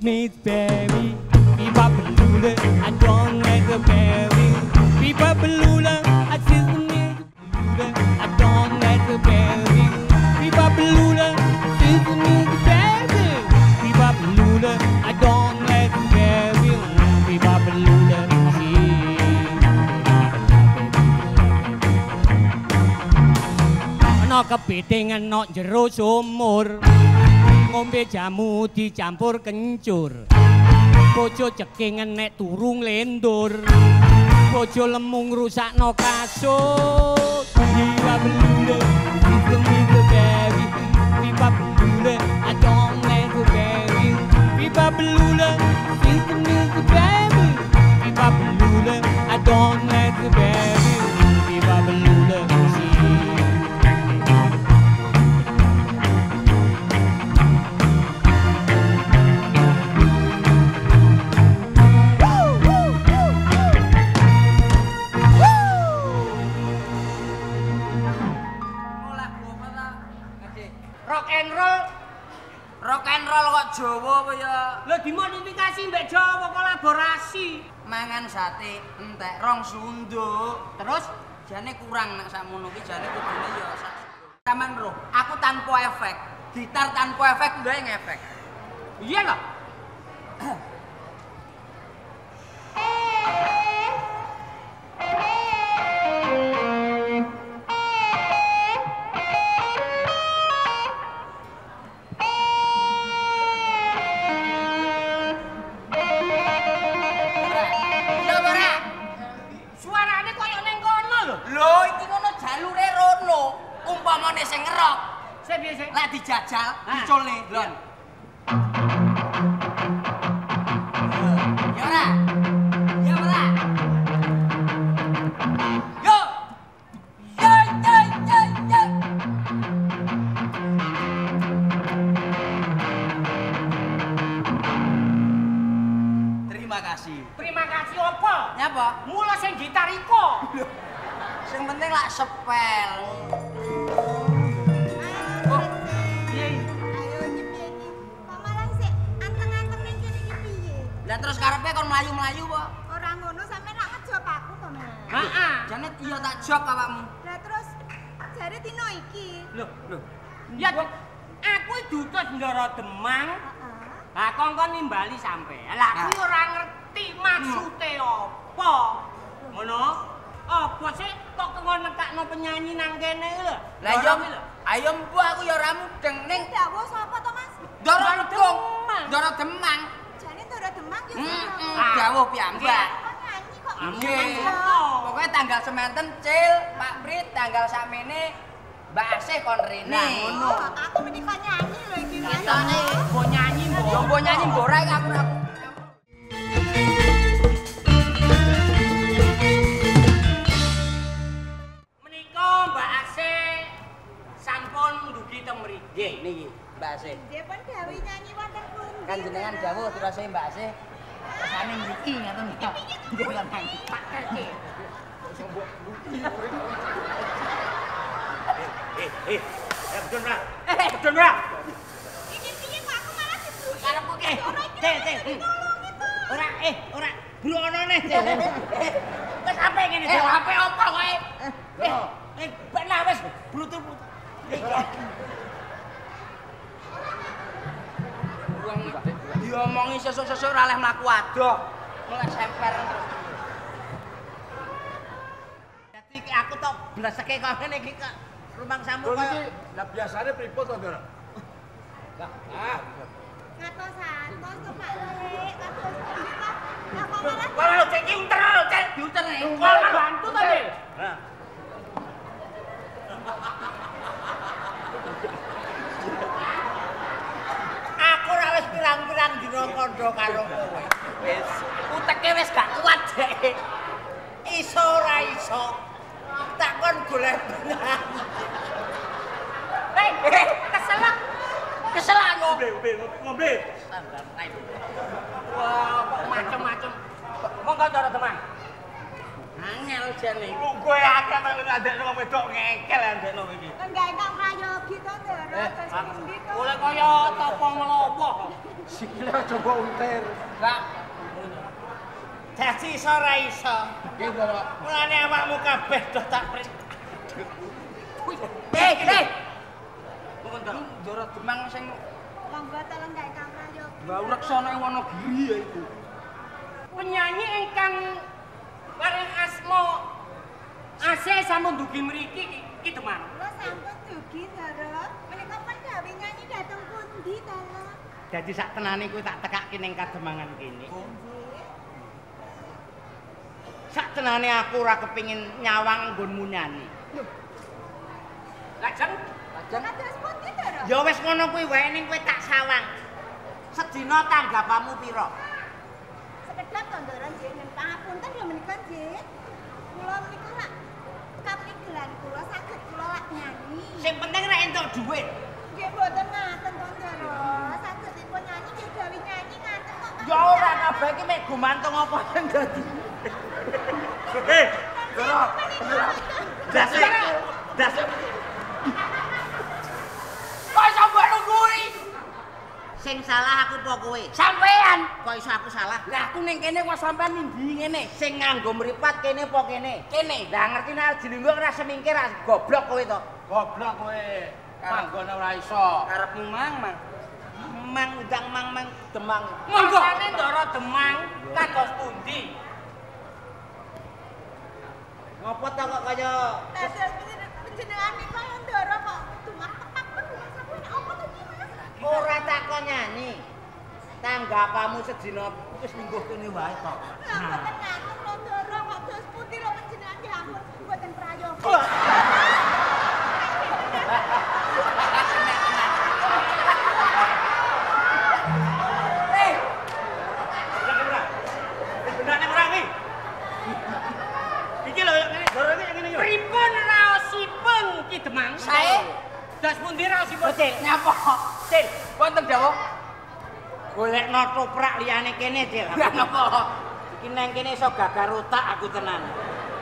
Smith Berry, be Babalula, I don't like a berry, be Babalula, I sizzle me the I don't like a berry, be Babalula, sizzle me the berry, be Babalula, I don't like a berry, be Babalula, yeah. Anak kepiting anak jero sumur. Ngombe jamu dicampur kencur. Bojo ceking nek turu nglendur. Bojo lemu ngrusakno kasut. Diwa belule, diwa berry. Diwa belule, I don't like a berry. Diwa belule, diwa berry. Diwa belule, I don't like a berry. Jawa apa ya? Lah dimodifikasi mbek Jawa kolaborasi. Mangan sate entek rong sunduk. Terus Jane kurang nek sakmono ki jane kudune ya sak. Taman roh, aku tanpa efek. Gitar tanpa efek gue ngefek. iya lho. Dijajal Ah. diculne. Lho. Ya ora. Ya ora. Yo. Yo yo yo yo. Terima kasih. Terima kasih opo? Nyapa? Mula sing gitar iko. Sing penting lak sepel. Lah terus karepe kon mlayu-mlayu kok. Ora ngono sampe nak ngejop aku to, Mas. Heeh. Janet iya tak job awakmu. Lah terus jare dino iki. Loh, loh. Ya aku dutus ndara Demang. Heeh. Lah kongkon nimbali sampe. Lah aku ora ngerti maksude apa. Ngono? Apa sih kok kengon nekakno penyanyi nang kene lho? Lah lho. ayo mbuh aku ya ora mudeng ning dawuh sapa to, Mas? Ndara Ndara Demang. Demang. Ndara Demang. Ya Heeh? Ah. dawuh piyambak. Nggih. Pokoknya tanggal semanten Cil, Pak Brit, tanggal sakmene Mbak Asih kon rene. Ngono. Oh, aku menika nyanyi lho iki. Ketone Mbok nyanyi mbok. yo mbok nyanyi mbok iki aku ora. Menika Mbak Ase sampun ndugi teng mriki. Nggih niki Mbak Asih. Nggih pun gawe nyanyi wonten pundi? Kan jenengan dawuh dirasih Mbak Asih. Kesane mriki ngoten ya. Nggih Mbak. Tak. Eh, eh, eh, betul ora? Eh, betul ora? Iki piye kok aku malah dibruki? Karepku cek. ditolongi to. Ora eh ora brunone. Wis ape ngene Eh, Cek? HP opo kowe? Eh, eh benar wis brutu. Wong diomongi sesuk-sesuk ora oleh mlaku adoh. Mulai semper terus. Dadi iki aku tok bleseke kok ngene iki kok rumang samu iki lah biasane pripun to, Ndara? Lah, ah, Ngatos santos to Pak Lek, pundi kok. Lah kok malah cek iki unter cek. Diuter. Kok bantu to, Dik? nah. Aku ora wis pirang-pirang dina kandha karo kowe. Wis uteke wis gak kuat dek. Iso ora iso. Takon golek benang. Hei, keselak. Keselak yo. Ngombe, ngombe, ngombe. Lain. Wah, kok macem-macem. Monggo cara teman. Angel jane. Lu kowe akeh nang ndekno wong wedok ngengkel ndekno iki. enggak enak prayogi to, Ndara. Eh, Kados pundi to? Oleh kaya tapa melopo. Sikile aja mbok untir. Lah, Dadi iso ora iso. Nggih, Ndara. Mulane awakmu kabeh doh tak perintah. eh, eh. Kok ndak Ndara Demang sing Monggo tolong gawe kamera yo. mbau reksana ing Wonogiri ya iku. Penyanyi ingkang bareng asma Ase sampun dugi mriki ki- ki Demang. Kula sampun dugi, Dara. Menika pun gawe nyanyi dateng pundi, Dara? Dadi sak tenane kuwi tak tekake ning kademangan kene. Sak tenane aku ora kepengin nyawang nggonmu nyanyi. Lajeng Lajeng Kados pundi, Dara? ya wis ngono kuwi wae ning kowe tak sawang. Sedina tanggapamu pira? Sekedap to, Dara, nggih. Nen pangapunten lho menika, nggih. Kula menika lak kaprigelan kula saged kula lak nyanyi. Sing penting rek entuk dhuwit. Nggih mboten ngaten to, Dara. Saged dipun nyanyi nggih gawe nyanyi ngaten kok. Ya ora kabeh iki mek gumantung apa sing dadi. Eh, Ndara. das das Kok iso mbok nunggui? Sing salah aku apa kowe? Sampean. Kok iso aku salah? Lah aku ning kene kok sampean ndi ngene? Sing nganggo mripat kene apa kene? Kene. Lah ngerti nek jenengku ora semingkir ora goblok kowe to. Goblok kowe. Manggone ora iso. Karepmu mang, mang. Mang udang mang mang demang. Monggo. Makane ndara demang kados pundi? Ngopo to kok kaya Dados penjenengan nika lho, Dara kok dumah tepak pun rumah sampeyan apa to iki, Mas? Ora takon nyanyi. Tanggapamu sedina wis lingguh kene wae to. Lah lho, kok dos lho mboten prayoga. Eh. Pripun raosipun Ki Demang? Sae. Das pundi raosipun? Bocil, nyapa? Cil, Wonten dawuh. golekno toprak liyane kene, Cil. Lah napa? Iki nang kene iso gagar otak aku tenan.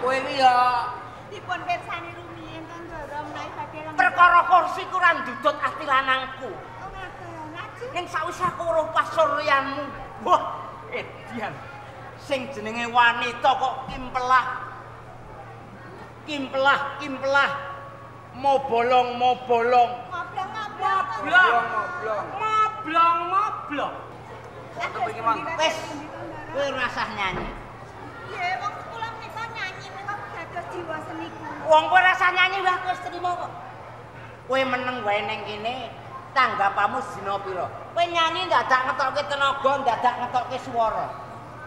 Kowe iki ya Dipun pirsani rumiyin kan Dara menawi badhe lang. Perkara kursi ku ora ndudut ati lanangku. Oh ngaten. Ning sawise aku weruh pasuryanmu. Wah, edian. Sing jenenge wanita kok kimpelah. Kimpelah, kimpelah. Mau bolong, mau bolong. Moblong, moblong. Dos iki, pundi Mang? Wes. Kowe rasah nyanyi. Nggih, wong kula menika nyanyi menika dados jiwa seni kula. Wong kowe rasah nyanyi wah kowe wis trimo kok. Kowe meneng wae ning kene. Tanggapamu dina pira? Kowe nyanyi dadak ngetokke tenaga, dadak ngetokke swara.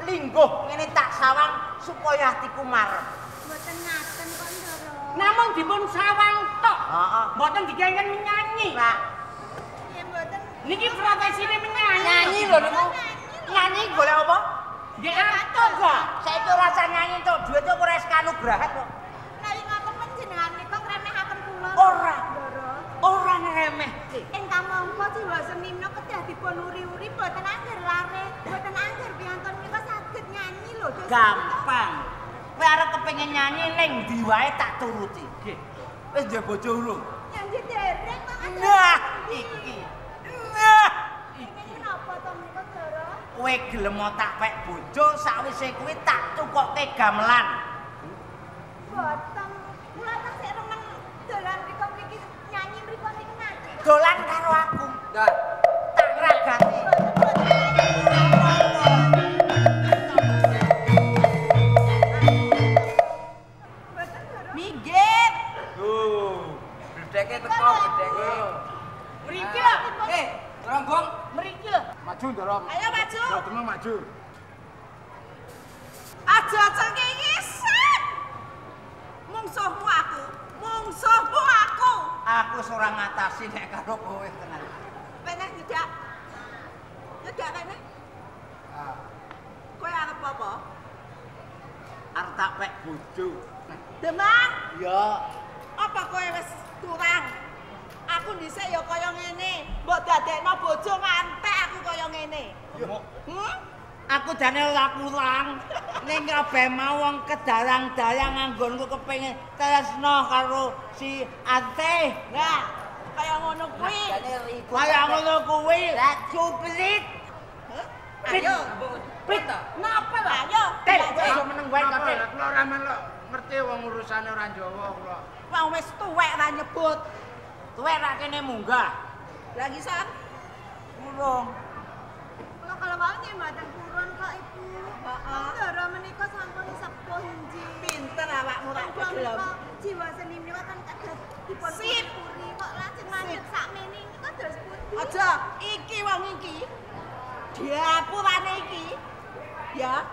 Lingguh ngene tak sawang supaya atiku marem. Mboten ngaten kok, Dara. Namung dipun sawang tok. Heeh. Mboten dikengen menyanyi. Lah. Niki profesine menyanyi. Nyanyi lho niku. nyanyi golek apa? Nggih Coba, saiki ora usah nyanyi entuk duit kok ora kanugrahan kok. Menawi ngoten panjenengan nika ngremehaken kula. Ora. Ora ngremeh. Ingkang mongko jiwa seni menika kedah dipun uri-uri mboten angger lare, mboten angger piyantun menika saged nyanyi lho. Gampang. Kowe arep kepengin nyanyi ning ndi wae tak turuti. Nggih. Wis ndek bojo urung? Nyanyi dereng kok. Mas. Nah, iki. Kowe gelem tak pek bojo sakwise kuwi tak tukokke gamelan. Boten. dalang-dalang anggon ku kepengin tresno karo si Ate. Lah, kaya ngono kuwi. Kaya ngono kuwi. Lah, cuplit. Ayo, pit. Napa, Pak? Ayo. Aja meneng wae kabeh. Kulo ora melok ngerti wong urusane ora Jawa kula. Wong wis tuwek ra nyebut. Tuwek ra kene munggah. Lagi sak. Mulung. Kula kalau mau nggih mboten purun kok Ibu. Heeh. Ndara menika sampun sepuh inji. Pinter awakmu Kula gelem. jiwa seni menika kan kados dipun Sip. puri kok lajeng lanjut sakmene niku terus pundi? Aja, iki wong iki. Diapurane iki. Ya.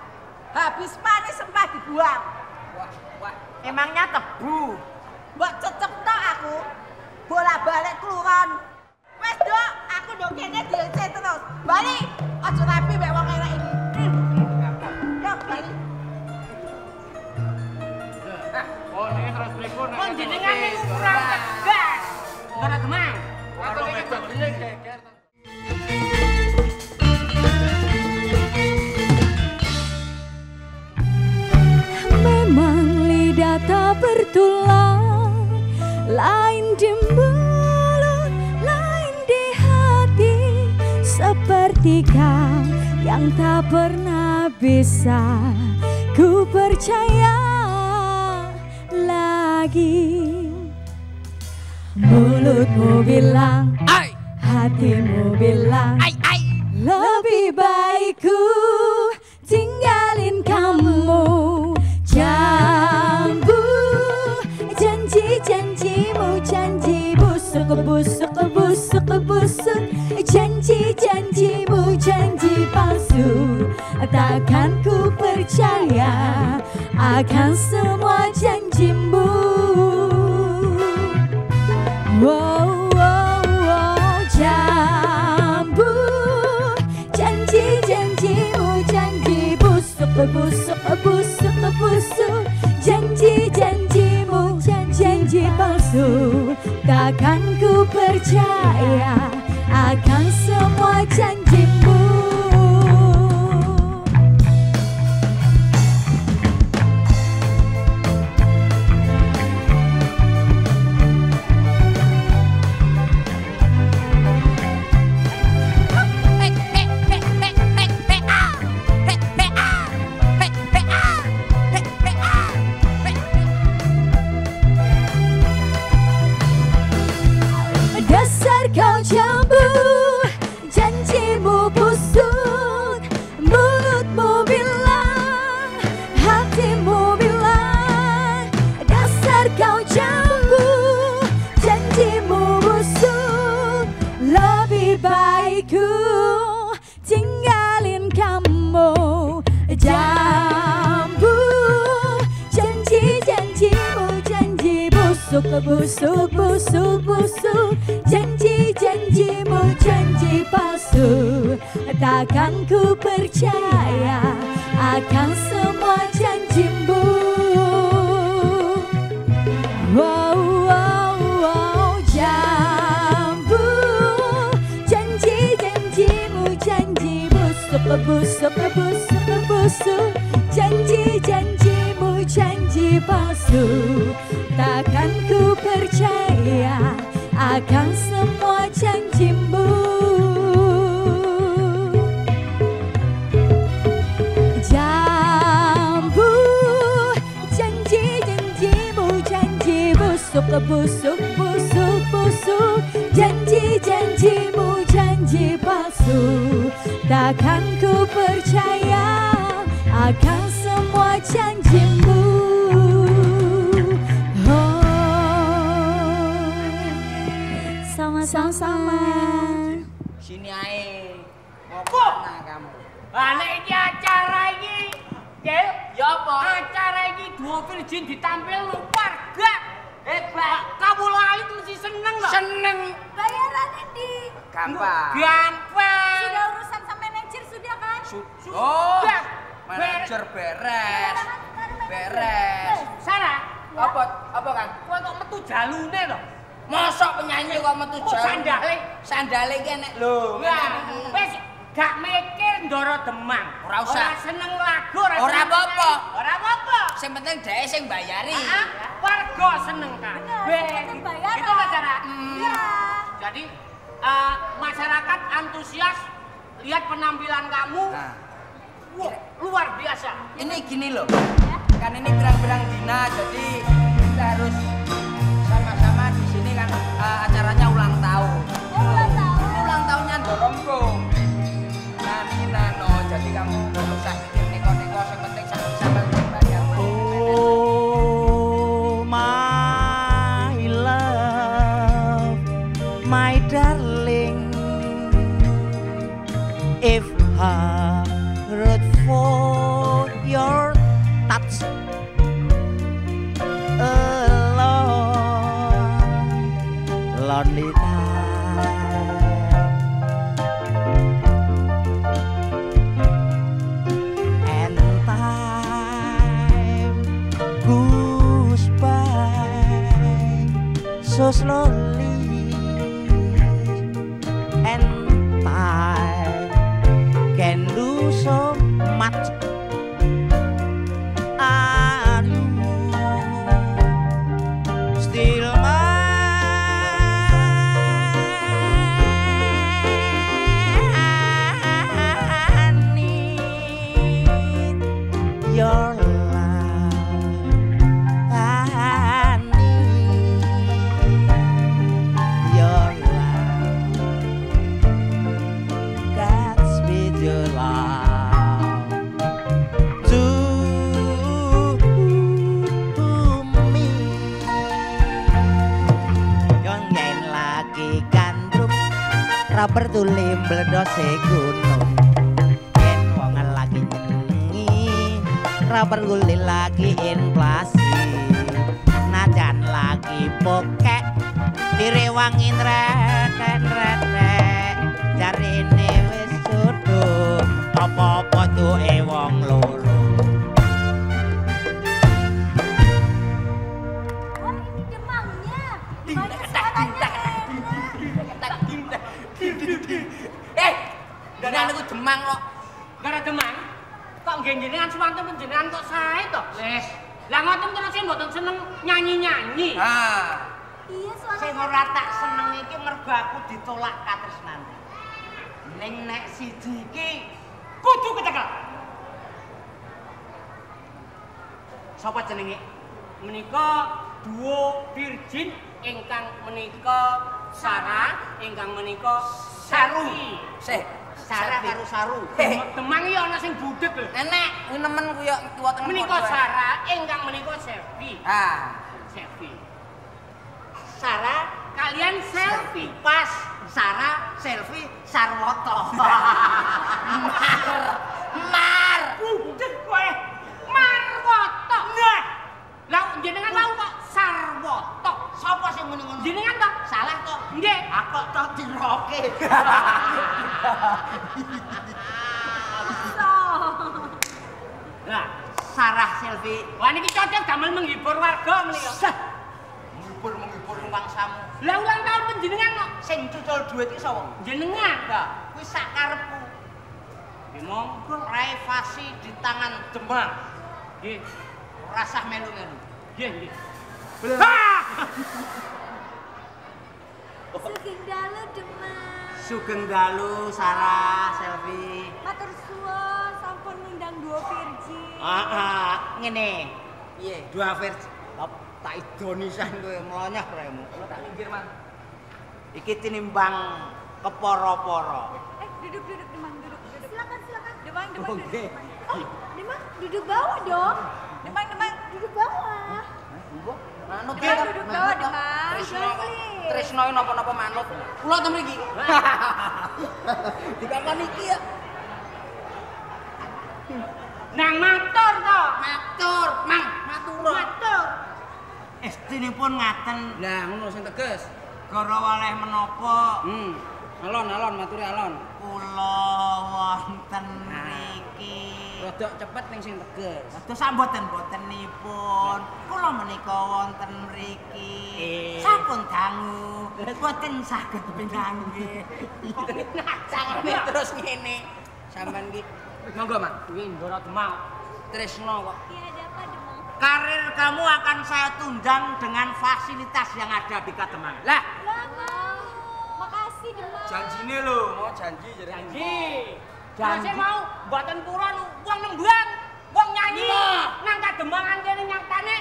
Habis panis sempah dibuang. Wah, wah. Emangnya tebu. Mbok cecep tok aku. Bola-balik kluron. Ndok kene DLC terus. Bali, aja rapi mek wong elek iki. Yo, bali. Oh, ini terus pripun? Kon jenengan niku kurang tegas. Ora gemang. Aku wedok dhewe geger. Memang lidah tak bertulang Lain di Seperti kau yang tak pernah bisa Ku percaya lagi. Mulutmu bilang, Ai, hatimu bilang ai, ai. lebih baik ku tinggalin kamu. Jambu Janji-janjimu janji busuk busuk busuk busuk Janji-janjimu janji palsu. Takkan ku percaya akan semua janjimu. Wow, wow, Janji-janjimu janji busuk, busuk, busuk, busuk. Janji-janjimu janji palsu. Takkan ku percaya busuk busuk busuk busuk Janji-janjimu janji palsu. Takkan ku percaya akan semua janjimu. Wow, wow, wow, jambu. Janji-janjimu janji busuk busuk busuk busuk Janji-janjimu janji palsu Takkan ku percaya akan semua janjimu. Jambu Janji-janjimu janji busuk busuk busuk. Busuk Janji-janjimu janji palsu. Takkan ku percaya akan Sama-sama Sini ae. Kok? ke mana kamu? Ah nek iki acara iki, Gil, Ya apa? acara iki dua virgin ditampil lo warga. Hebat. Kamu lain mesti seneng loh. Seneng. Bayarannya di Gampang. Gampang. sudah urusan sama manajer sudah kan? Su- Oh, Sudah. manajer beres. Beres. Sarah, Apa apa kan? kowe kok metu jalune lho. Mosok penyanyi kok metu jalan? sandale. Sandale iki enek lho. Lah, wis gak mikir ndoro demang. Ora usah. Ora seneng lagu, ora Ora seneng apa-apa. Ora apa-apa. Sing penting dhek sing bayari. Ah, warga seneng kan. Bener. Itu kan cara. Iya. Jadi eh, masyarakat antusias lihat penampilan kamu. Nah, Wah, luar biasa. ini gini loh. kan ini pirang-pirang dina jadi kita harus Doronggo. Nani Nano, jadi kamu nggak usah mikir yang penting sama-sama bayar. Oh my love, my darling, if for your touch alone, lonely so slowly ra bertulim bledose gunung. Yen wong lagi nyenengi ra berguli lagi inflasi. Najan lagi pokek direwangin reten reten jarine wis sudu apa-apa duwe wong loro dari aku demang kok. Gara demang. Kok nggih jenengan suwanten panjenengan kok sae to? Wis. Lah ngoten terus sing mboten seneng nyanyi-nyanyi. Ah, Iya, sing suaranya. ora tak seneng iki mergo aku ditolak katresnane ning nek siji iki kudu kecekel sapa jenenge Menika duo virgin ingkang menika Sarah ingkang menika. Saru. sih. Sarah karo Saru Eh, Demang iki ana sing budhek lho. enek nemen ku yo tuwa teng Menika eh. Sarah ingkang menika Selfie. Ah, Selfie. Sarah Kalian selfie. pas Sarah selfie Sarwoto mar. Budhek kowe. Marwoto. Nah. Lah jenengan mau kok Sarwoto. sapa sing muni ngono Jenengan to? salah to Nggih. aku to diroke Lah, Sarah selfie wah niki cocok damel menghibur warga menika. menghibur menghibur numpang samu Lah ulang tahun panjenengan kok sing cucul duit iki sapa jenengan. Nah, kuwi sak karepku. Nggih monggo. Privasi di tangan Demang. Nggih. Rasah melu-melu. Nggih, nggih. Sugeng dalu demang. Sugeng dalu Sarah selfie. Matur suwun sampun ngundang duo virgin. Ah, ah, ngene. Piye? Dua. Lah, Tak idoni san kowe mlonyah remu. Tak minggir, Man. Iki tinimbang keporo-poro. Eh, duduk duduk demang duduk duduk. Silakan silakan. Demang demang Oh, duduk. nggih. Oh, demang duduk bawah dong. Demang demang duduk bawah. Manut ya. duduk. Tresno Demang, kok. please. Tresno napa-napa manut. Kula to mriki. Dikapan iki ya. Nang matur to. Matur, Mang, matur. Matur. Estinipun ngaten Lah ngono sing teges. gara waleh menapa Hmm. Alon, alon, maturi alon. kula wonten mriki. Rodok cepet ning sing teges. Dados samboten botenipun. Kula menika wonten mriki. Eh. Sampun dangu. Boten saged pinanggih. Cangkeme terus ngene. Sampean ki monggo, Mak. Kuwi ndoro demang. Tresno kok. Karir kamu akan saya tundang dengan fasilitas yang ada di Kademang. Lah, Lama. Makasih demang. janjine lho, mau janji jadi Janji. Janji mau mboten purun wong nembang, wong nyanyi nyanyi nang kademangan kene nyatane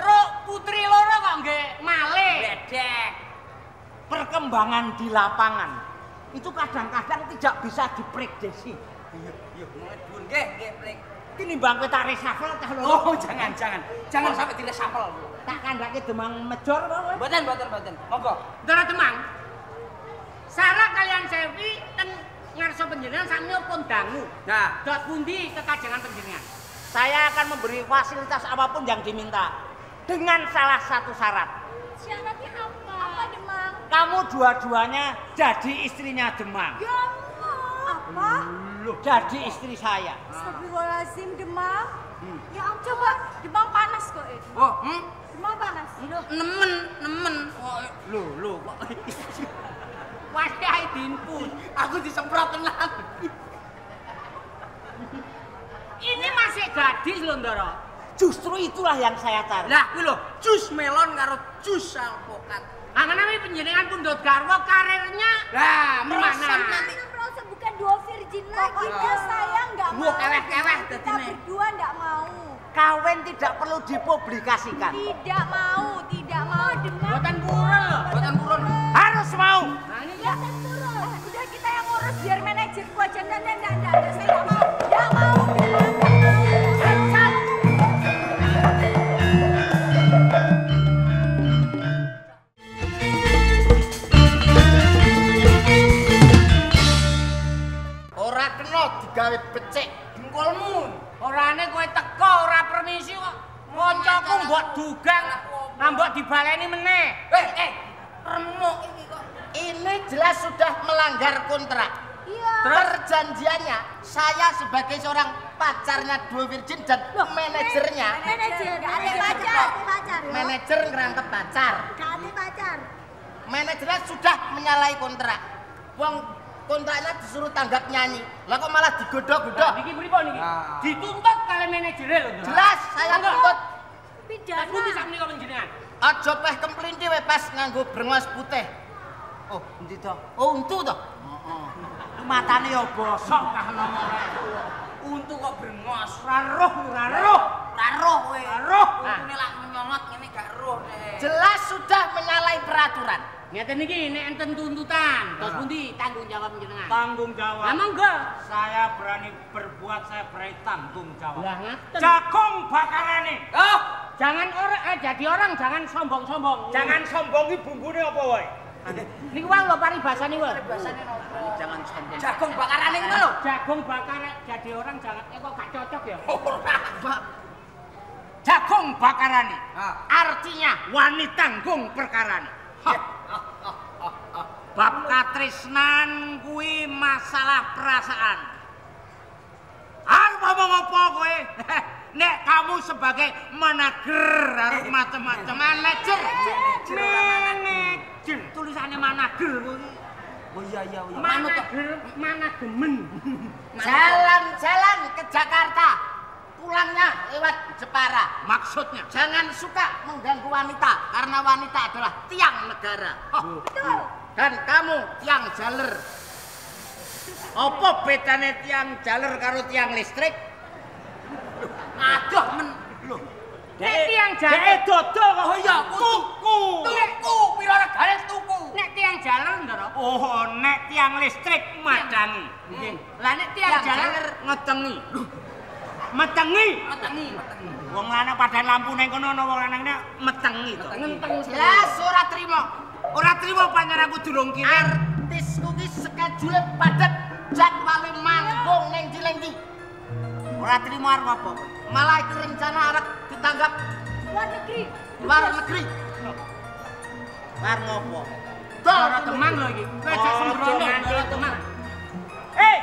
ro putri loro kok nggih malih. Bedek. Perkembangan di lapangan itu kadang-kadang tidak bisa diprediksi. Iya, iya, mulai dhuwur nggih, nggih, Prik. Tinimbang kowe tak reshuffle tah lho. Oh, jangan, jangan. Jangan sampai diresapel. Tak kandhake demang kok kowe. Mboten, mboten, mboten. Monggo. Ndara Demang. Sarah kalian Selvi ten ngarsa panjenengan sami pun dangu. Nah, Dot pundi kekajengan panjenengan? Saya akan memberi fasilitas apa pun yang diminta dengan salah satu syarat. Syaratnya apa? Apa demang? Kamu dua-duanya jadi istrinya Demang. Ya Allah. Apa? Loh, jadi istri saya. Astagfirullahaladzim demang. Ya ampun coba demang panas kok eh. oh, hmm? Demang panas. Loh. nemen, nemen. Oh, Loh, loh, Wae dinpun. aku disemprot tenan. Ini masih gadis lho Ndara. justru itulah yang saya cari. Lah, kuwi lho, jus melon karo jus alpukat. Angan-angan panjenengan pundhut garwa karirnya Lah, Mana? nanti. Bukan dua virgin lagi. Dia saya nggak mau. Wah, keweh-keweh Kita dadine. berdua nggak mau. Kawin tidak perlu dipublikasikan. Tidak mau, tidak mau. Boten pura lho. Boten purun. Harus mau. Nah ini Ya. Udah kita yang ngurus biar manajerku aja. Nggak, nggak, nggak, nggak. Saya nggak mau. Mbok dugang, nah mbok dibaleni meneh. Eh, eh, remuk ini kok. Ini jelas sudah melanggar kontrak. Iya. Perjanjiannya saya sebagai seorang pacarnya dua virgin dan manajernya Manajer. Nggak ada pacar. pacar. manajer ngerangkep pacar. Ada pacar. Manajernya sudah menyalahi kontrak. Wong kontraknya disuruh tanggap nyanyi. Lah kok malah digodok-godok. Niki pripun niki? Ah. Dituntut kali manajernya lho. Jelas saya tuntut Pidana. pundi sak menika panjenengan? aja peh kemplinti we pas nganggo brengos putih. Oh, endi to? Oh, untu to. Heeh. Matane ya bosok kah nomore. Untu kok brengos. Ora roh, ora roh. Ora roh kowe. roh. Untune lak menyolot ngene gak roh deh. Jelas sudah menyalahi peraturan. Ngeten niki nek enten tuntutan, terus pundi tanggung jawab panjenengan? Tanggung jawab. Lah monggo. Saya berani berbuat, saya berani tanggung jawab. Lah ngaten. Jagung bakarane. Oh, jangan orang eh jadi orang jangan sombong-sombong. Jangan sombongi bumbune apa wae. niku wae lho paribasane wae. Bahasane nopo? Jangan sombong. Jagung bakarane ngono lho. Jagung bakar jadi orang jangan eh kok gak cocok ya. Jagung bakarane. Ah. Artinya wani tanggung perkarane. Bab katresnan kuwi masalah perasaan. Arep ngomong apa kowe? Kamu sebagai manager harus macam-macam manajer. Manajer. Tulisannya manager kuwi. Oh iya iya iya. Manut manager manajemen. Jalan-jalan ke Jakarta. Pulangnya lewat Jepara. Maksudnya jangan suka mengganggu wanita karena wanita adalah tiang negara. Oh, Betul. Dan kamu tiang jaler. Apa bedanya tiang jaler karo tiang listrik? Aduh men. Lho. Nek tiang jalan, Dek dodol kok. Iya, tuku. Tuku, pira regane tuku. nek tiang jalan ndara. Oh, nek tiang listrik madangi. Nggih. Lah nek jalan jaler ngetengi. Metengi. Metengi. Wong lanang padha lampu ning kono ana wong lanang nek Metengi to. ngenteng Jelas ora trimo. Ora trimo pancen aku durung kirim. Artis kuwi schedule padat jadwale manggung ning ndi Ora trimo arep apa? Malah itu rencana arep ditanggap Luar negeri. luar negeri. Luar ngopo? Ora temang lho iki. Kowe Oh, sembrono, ora temang. Eh,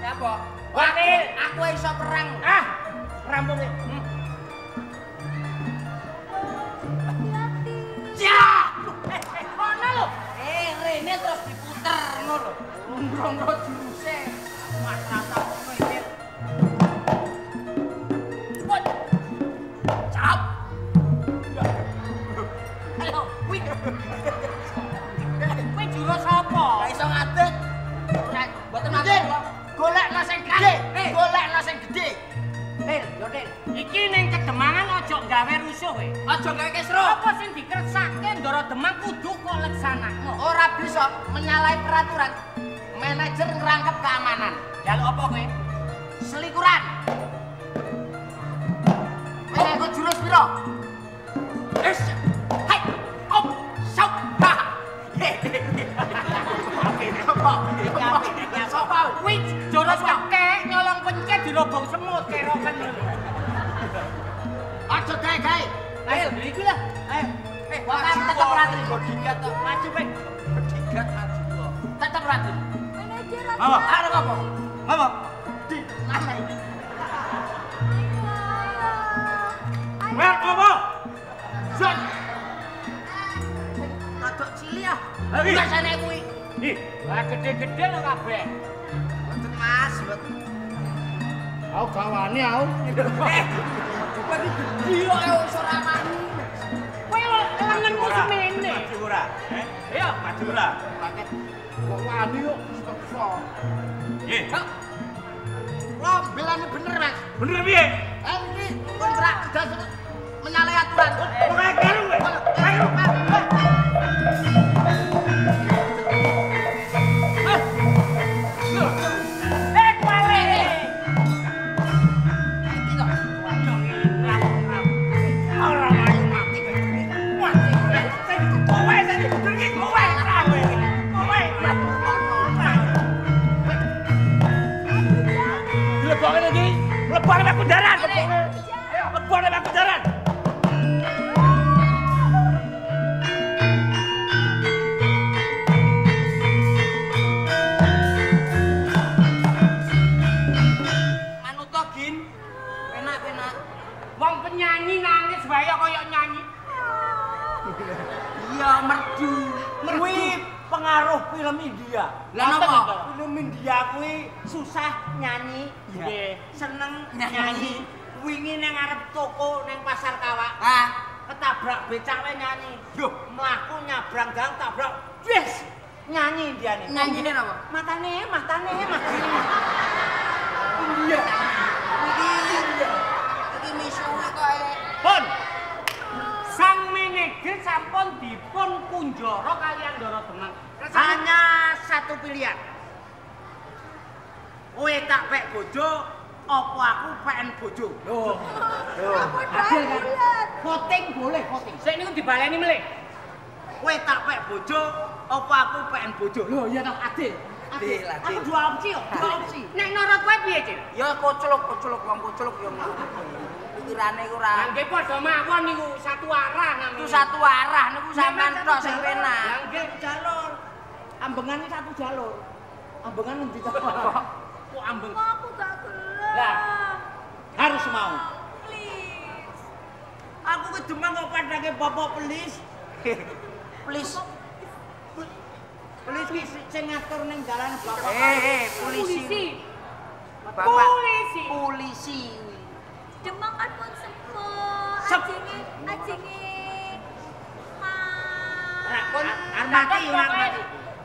Apa? Wakil. Aku iso perang. ah, rampunge. Hati-hati. Ya. Mana lho? Eh, rene terus diputer ngono lho. Undro-undro juruse. Leksanakno. Ora bisa menyalahi peraturan. Manajer ngerangkep keamanan. Jaluk apa kowe? Selikuran. Ah. Iya. Biasane kuwi. Ih, lah gede-gede lho kabeh. Mboten Mas, mboten. Aku gawane aku. Eh. Bagi gede kok ya wis ora mani. Kowe lengenmu semene. Maju ora? Eh? Ayo. Paket. Kok wani kok sekso. Eh, Kok. Lo belani bener, Mas. bener piye? Eh, ini kontrak udah menyalahi aturan. Pokoke karo kowe. Kuwi susah nyanyi, Nggih. seneng Nyanyi. nyanyi. Wingi nang ngarep toko nang pasar kawak, Ah, ketabrak becak wae nyanyi. Yo. mlaku nyabrang gang tabrak. Yes. Nyanyi Indiane. nyanyinya napa? Matane, matane, matane. Iya. Iki iki misuwe kok e. Pun. Sang manajer sampun dipun kunjara kalian Ndara Demang. Hanya satu pilihan. Kowe tak pek bojo, apa aku peken bojo? Loh. Adil kan? Voting boleh, voting. Sik niku dibaleni melih. Kowe tak pek bojo, apa aku peken bojo? Loh, iya toh adil. Adil, adil. Aku dua opsi dua opsi. Nek nurut kowe piye, Cil? Ya koceluk, koceluk, wong koceluk ya mau. Pikirane iku ora. Nggih padha mawon niku satu arah namanya. Itu satu arah niku sampean tok sing penak. Lah nggih jalur. Ambengan ini satu jalur. Ambengan nanti jalur. Kok ambeng. Kok aku gak gelem? Lah. Harus mau. Please. Aku ke Demang kok padake bapak pelis. Please. Pelis ki sing ngatur ning dalan bapak. Eh, eh, polisi. Polisi. Bapak. Polisi. Polisi. Demang kan pun sepuh. Sep- Ajinge, ajinge. Nah, Ma. armati, armati.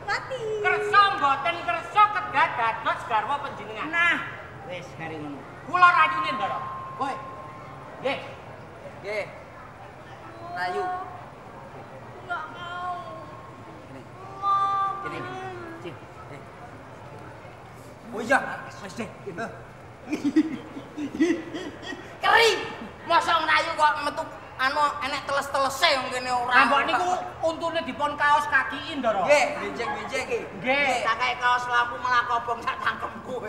Mati. Kersa mboten kersa kedah dados garwa panjenengan. Nah, wis kari ngono. Kula rayune Ndara. Kowe Nggih. Nggih. Rayu. Nggak mau. Gini. Cip. Eh. Oh iya, wis deh. Eh. Keri. Masa ngrayu kok metu anu enek teles-telese wong kene ora. Ambok niku untune dipun kaos kakiin Ndara. Nggih, benjek-benjek iki. Nggih. tak kae kaos lampu melakobong sak tangkemku.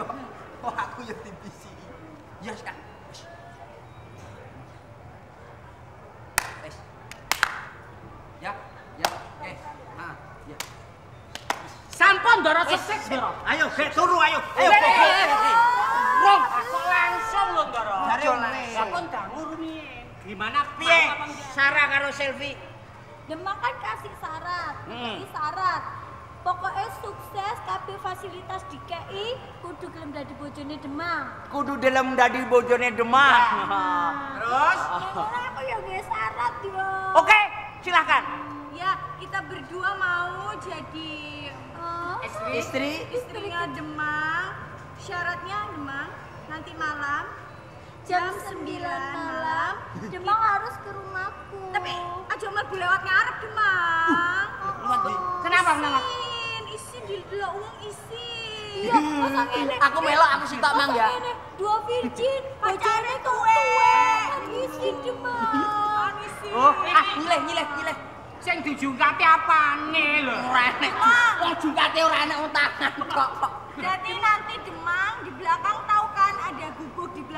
Oh, aku ya divisi. Ya. Ya, ya. Eh, ah, ya. Sampun Ndara sesek Ndara. Ayo, gek turu ayo. Ayo, gek. Wong, kok langsung lho Ndara. Jare. Sampun dangu rumiyin. Gimana Piye? Enggak? Sarah karo Selvi. Demang kan kasih syarat, Hmm. hmm. syarat. Pokoknya sukses kabeh fasilitas di KI kudu gelem dadi bojone Demang. Kudu dalam dadi bojone Demang. Terus Ora aku ya nggih syarat yo. Oke, silakan. Ya, kita berdua mau jadi eh, istri istrinya Demang. Syaratnya Demang nanti malam jam 9 malam Demang harus ke rumahku. Tapi aja mlebu lewat ngarep Demang. Lewat ndi? Kenapa, kenapa? Isin, isin dilok wong isin. Iya, masa ngene. Aku melok, aku sitok, Mang, ya. Dua virgin, tuwek. tuwek. Kan isi Demang. Isin. Oh, ah, nyileh, nyileh, nyileh. Sing dijungkati apane lho? Ora enek. Wong jungkate ora enek tangan kok. kok. Jadi nanti Demang di belakang tahu kan ada di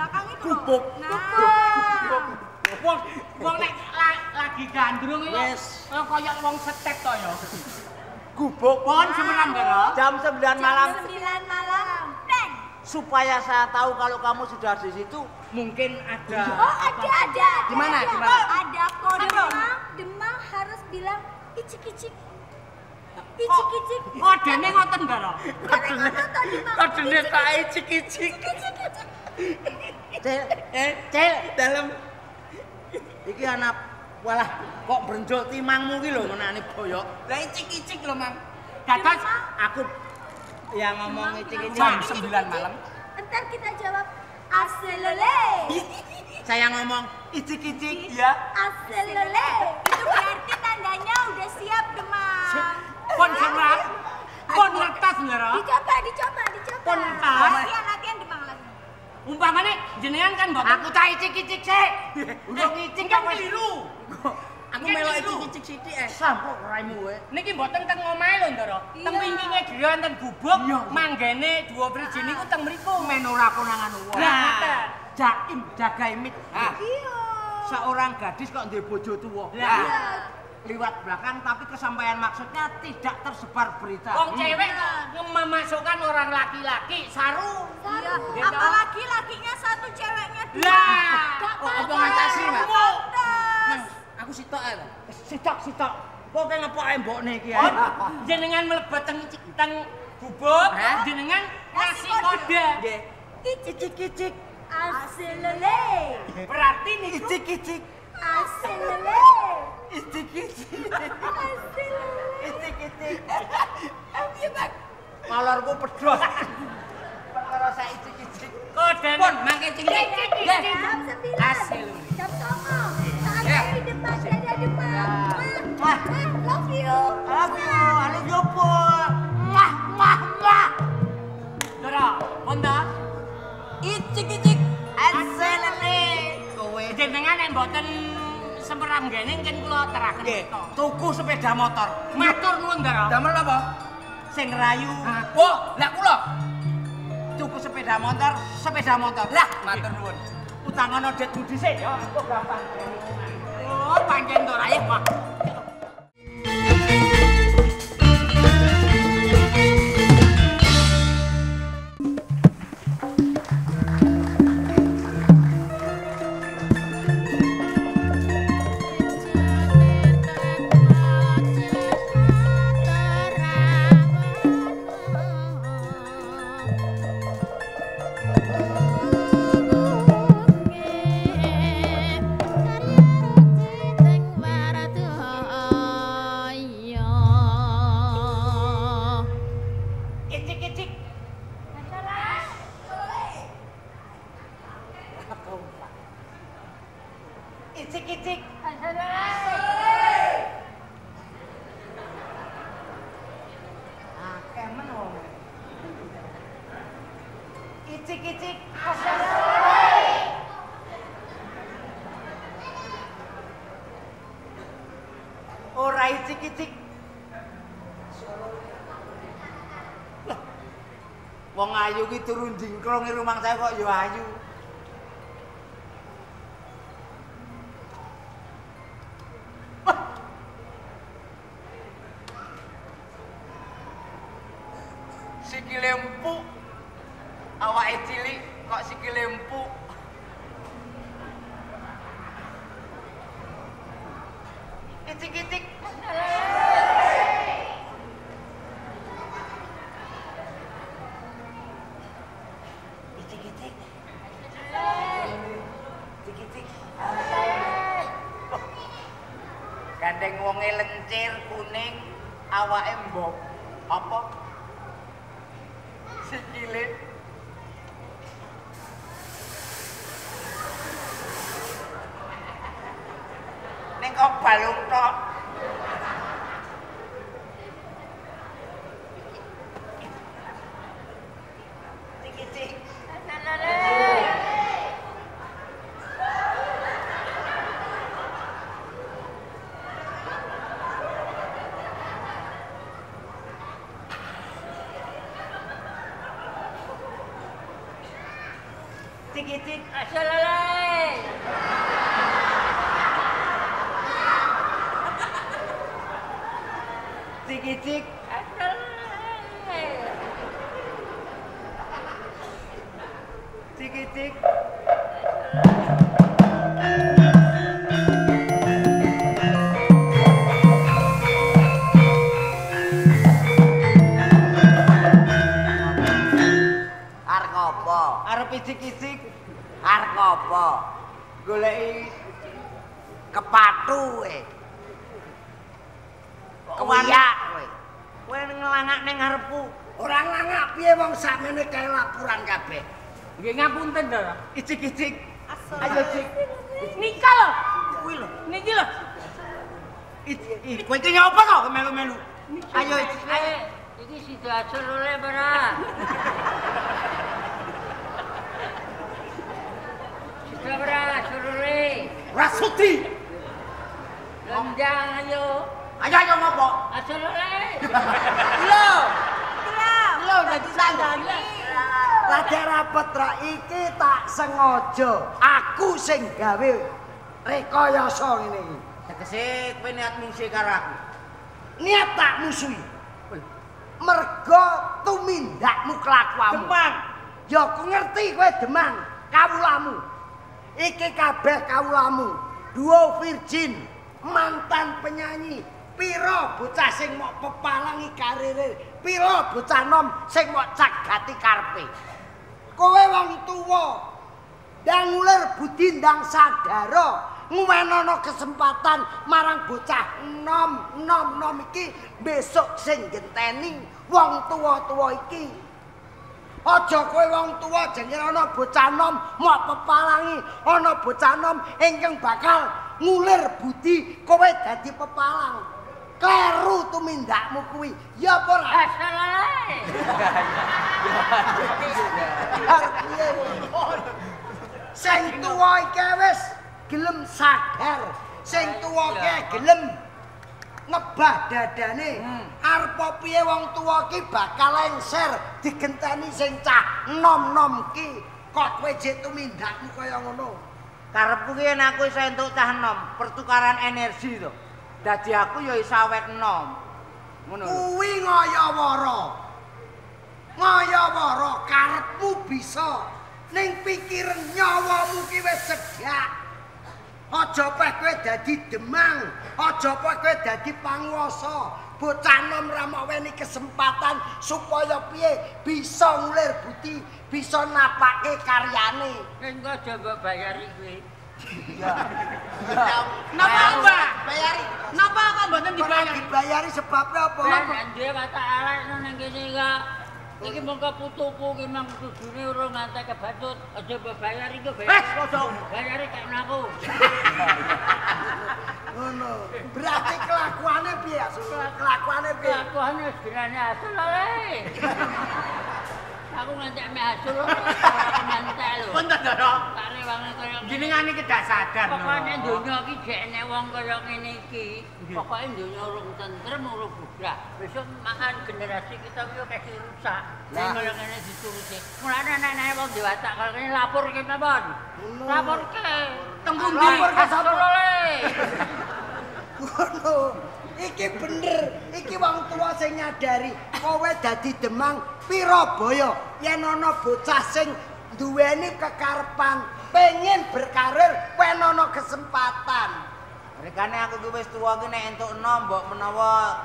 belakang itu. Gubuk? Nah. Wong wong nek la- lagi gandrung iki Wes. kok kaya wong setek to ya. Gubuk Pon semenan Ndara. jam 9 malam Jam 9 malam. Supaya saya tahu kalau kamu sudah di situ mungkin ada Oh, ada, ada. Di mana? Di mana? Ada kode. Demang, Demang harus bilang icik-icik. Icik-icik. Kodene ngoten Demang. Kodene tak icik-icik. Cel, eh, cel, dalam. Iki anak walah kok brenjok timangmu ki lho ngenani boyok. Lah icik-icik lho, Mang. Dados Aku yang ngomong icik-icik. jam 9 malam. Ntar kita jawab aselele. Saya ngomong icik-icik. Iya. Aselele. Itu berarti tandanya udah siap Demang. Pon semenan. Pon ngertos Ndara. Dicoba, dicoba, dicoba. Pon tas. Umpamane jenengan kan mboten Aku tak icik-icik sik. Udah icik kan keliru. Aku Kan melok keliru. icik-icik sithik eh. Sampun raimu kowe. Niki mboten teng omahe lho, Ndara. Teng Iya. wingkinge dhewe wonten gubuk, Iya. manggene duo priji niku teng mriku. Men ora konangan wong. Lah, Jaim jaga imit. Ah. Iya. Seorang gadis kok ndek bojo tuwa. Lah. Liwat belakang tapi kesampaian maksudnya tidak tersebar berita. Wong cewek kok memasukkan orang laki-laki sarung. Iya. Gitu. Apalagi lakinya satu, ceweknya dua. Lah, Oh, apa ngantasi, Mas? Aku sitok ae. Sitok sitok. Kok kayak ngepoke mbokne iki Oh, ae. jenengan mlebet teng teng gubuk, Hah? jenengan ngasih kode. Nggih. Icik-icik. Aselele. Berarti Acelere. İstik istik. Acelere. Istik istik. Piye, Pak? Malorku pedhos. Perkara sak istik istik. Koden pun mangke cilik. Jam 9. Acelere. Jam 9. Saatnya di depan, iya. dada depan. Iya. Wah, love you. Love you. I love you, Paul. Mwah, mwah, mwah. Dora, Honda. Icik, icik. Nek mboten semerang gene kan kula teraken kita. tuku sepeda motor. Matur nuwun, Ndara. Damel napa? Sing rayu. Oh, lah kula. Tuku sepeda motor, sepeda motor. Lah, Matur nuwun. utangan odet budi sik ya. Kok gampang. Oh, pancen Ndara. Ayo, Pak. Men wong. Icik-icik. Ora icik-icik. Lah, Wong ayu ki turun jingkrong rumah saya kok ya ayu. 我白龙岗。Ndara. Icik-icik. Ayo cik. Nika lho. Kuwi lho. Niki lho. Ih, kowe iki nyapa kok melu-melu? Ayo icik. Ayo, iki sido asalale bara. Sido bara asalale. Rasuti. Lendang ayo. Ayo ayo ngopo? Asalale. Lho, Lho, dadi sandane. Raja Rapetra iki tak sengaja. Aku sing gawe rekayasa ngene iki. Tegese kowe niat musuhi karo aku. Niat tak musuhi. Mergo tumindakmu kelakuanmu. Demang. Ya aku ngerti kowe demang kawulamu. Iki kabeh kawulamu. Duo virgin, mantan penyanyi, pira bocah sing mok pepalangi karire, pira bocah nom sing mok cagati karepe. Kowe wong tuwa, ndang ngulir budi ndang sadara, nguwenono kesempatan marang bocah nom nom nom iki besok sing genteni wong tuwa-tuwa iki. Aja kowe wong tuwa jenenge ana bocah nom mok pepalangi, ana bocah nom ingkang bakal ngulir budi kowe dadi pepalang. Kleru tumindakmu kuwi. Ya apa ora? Asalale. Arep piye? Sing tuwa iki wis gelem sadar. Sing tuwa iki gelem ngebah dadane. Arep piye wong tuwa iki bakal lengser digenteni sing cah nom-nom ki. Kok kowe jek tumindakmu kaya ngono? Karepku ki yen aku iso entuk cah nom, pertukaran energi to. Dadi aku ya iso awet nom. Ngono. Kuwi ngayawara. Ngayawara karepmu bisa ning pikiran nyawamu ki wis cedhak. Aja peh kowe dadi demang, aja peh kowe dadi panguwasa. Bocah nom ra mau weni kesempatan supaya piye bisa ngulir budi, bisa napake karyane. Engko aja mbok bayari kuwi. Napa, Mbak? Bayari. Napa kok mboten Dibayar. dibayar? Dibayari sebabnya apa? Ben duwe watak elek nang kene kok. Iki mongko putuku ki mang kudune urung ngantek kebatut. Aja mbok bayari kok bayar. Eh, kosong. Bayari kek aku. Ngono. Berarti kelakuane piye? Asu? Kelakuane piye? Kelakuane gerane asal ale. Aku ngantek mek hasil aku ngantek lho. Punten, Ndara. Rewangi kaya ngene. Jenengan iki dak sadar. Pokoknya no. donya iki jek enek wong kaya ngene iki. Pokoke donya urung tentrem, urung bubrah. Besok makan generasi kita yo kasih rusak. Lah kaya ngene dituruti. Mulane nek wong diwatak kaya ngene lapor ke napa? Lapor ke. Di. Lapor ke sapa? Ngono. Iki bener. Iki wong tua sing nyadari kowe dadi Demang Pirabaya yen ana bocah sing duweni kekarepan pengen berkarir ana kesempatan. Rekane aku ki wis tuwa ki nek entuk enom mbok menawa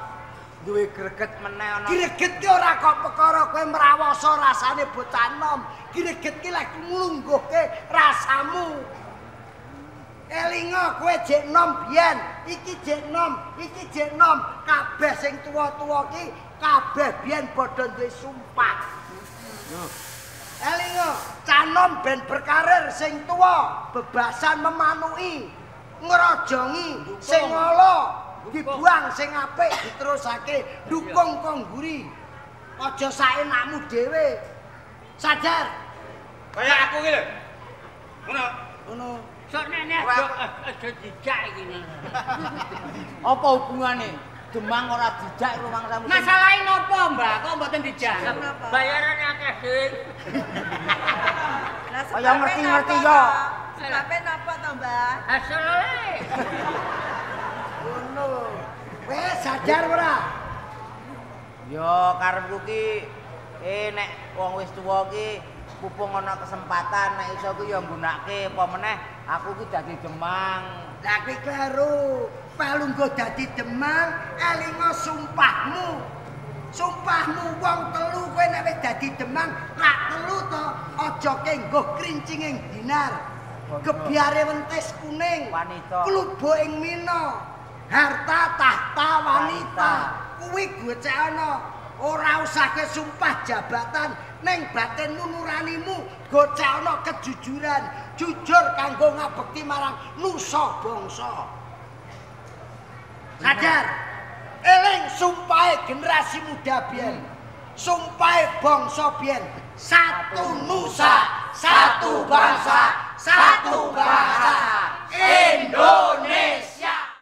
duwe greget meneh ana. Greget ki ora kok perkara kowe mrawasa rasane bocah enom. Greget ki lek nglungguhke rasamu. Elinga kowe jek nom biyen, iki jek nom, iki jek nom. Kabeh sing tuwa-tuwa ki kabeh biyen padha duwe sumpah. Elinga, canom ben berkarir sing tuwa, bebasan memanuki. ngrojongi sing ala dibuang sing apik diterusake dukung kong mburi aja saenakmu dhewe sadar Kayak aku iki lho. Ngono. ngono Sok nenek aja aja dijak iki. Apa hubungane? Demang ora dijak rumang samu. Masalahe nopo, Mbak? Kok mboten dijak? Bayarane akeh sih. Lah Kaya ngerti-ngerti yo. Sebabnya napa to, Mbah? Hasil ngono wis sadar ora Yo karepku ki eh nek wong wis tuwa ki pupung ana kesempatan nek iso ku yo nggunakake apa meneh aku ki dadi demang. Lah karo palunggo dadi demang elingo sumpahmu. Sumpahmu wong telu kowe nek wis dadi demang rak telu to aja kenggo krincinging dinar. Gebyare wentis kuning. Wanita. Klubo ing mina. Harta tahta wanita. Kuwi gocek ana. Ora usah ke sumpah jabatan ning batinmu nuranimu gocek ana kejujuran. Jujur kanggo ngabekti marang nusa bangsa. Sadar. Eling sumpahe generasi muda biyen. Sumpahe bangsa biyen. Satu nusa, satu bangsa, satu bahasa. Indonesia.